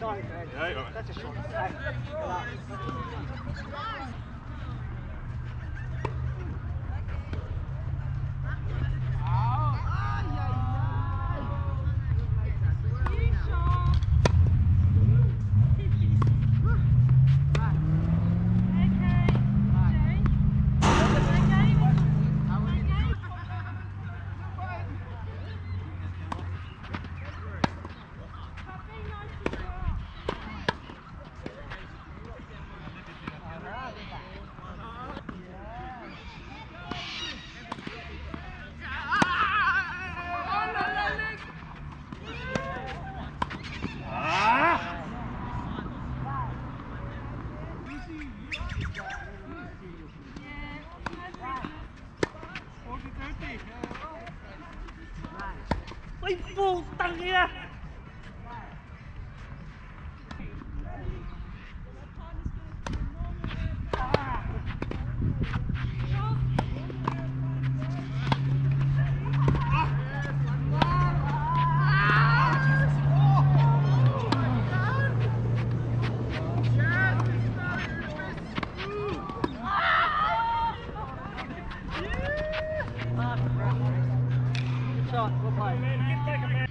Sorry. Ja, ja. That's a shot. Hey, relax. 不当爷 kia Good shot. Well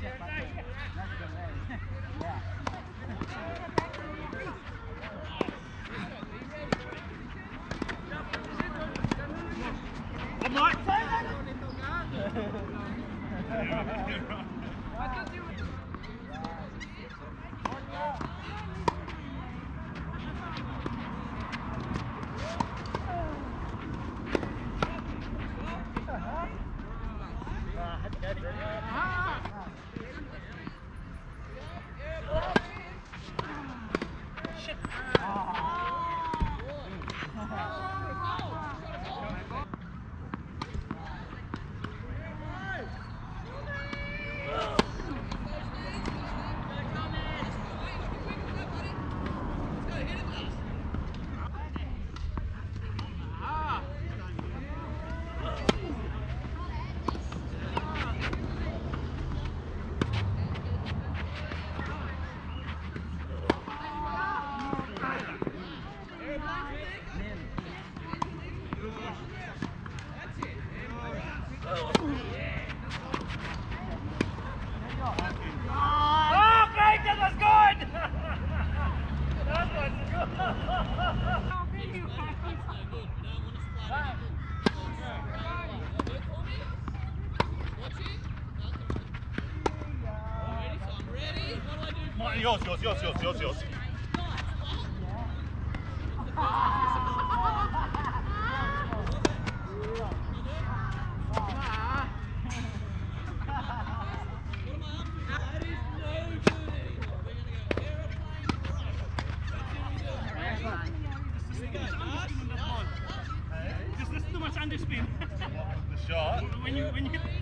Patrick. 아. yours, yours, yours, yours, yours, yours. Just listen to my Sandy spin. the shot. When you when you.